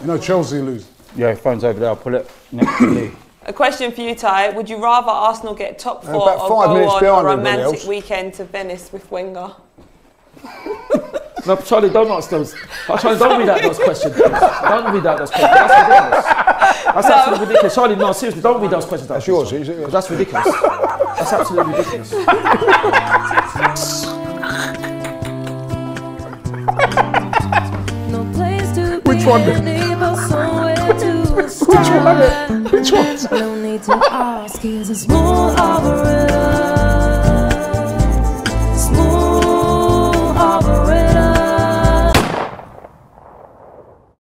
You know Chelsea lose. Yeah, phone's over there. I'll pull it next to me. A question for you, Ty. Would you rather Arsenal get top They're four about or go minutes on a romantic weekend to Venice with Wenger? No, Charlie, don't ask those. Oh, Charlie, don't read out those questions. Don't read out those questions. That's ridiculous. That's absolutely ridiculous. Charlie, no, seriously, don't read those questions. That's yours. is That's ridiculous. That's absolutely ridiculous. Which one? but somewhere to Which one? Which one?